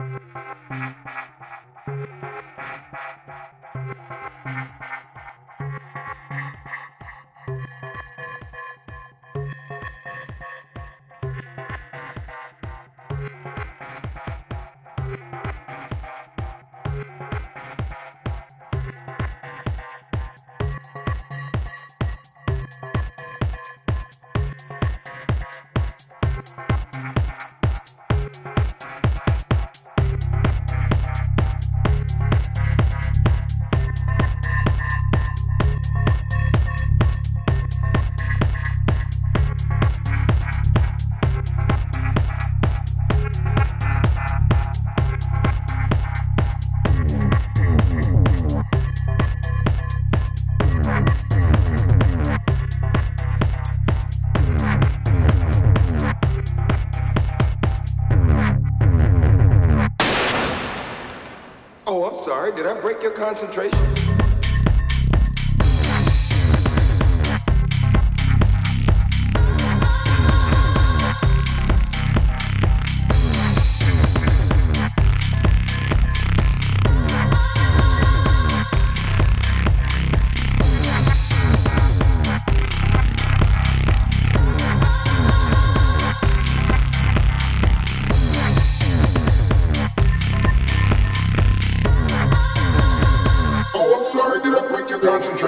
Música Did I break your concentration? Did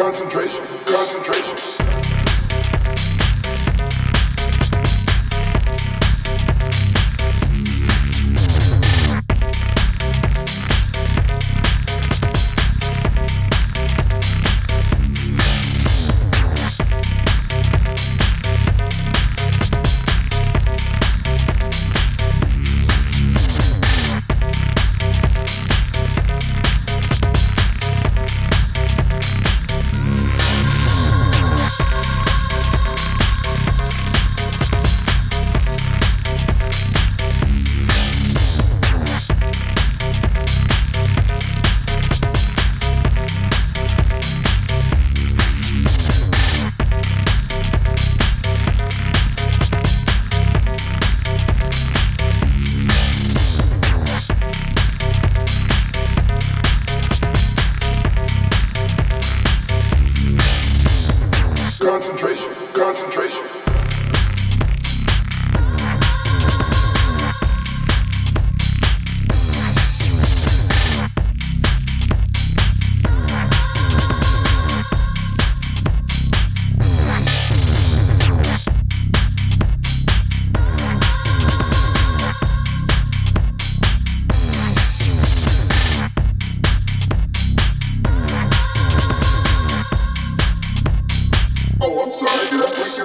concentration, concentration.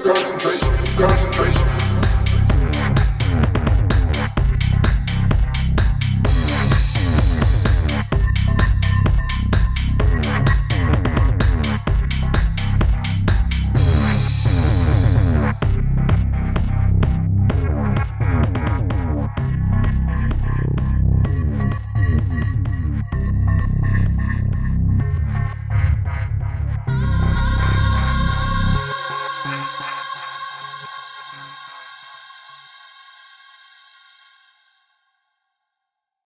concentration, concentration.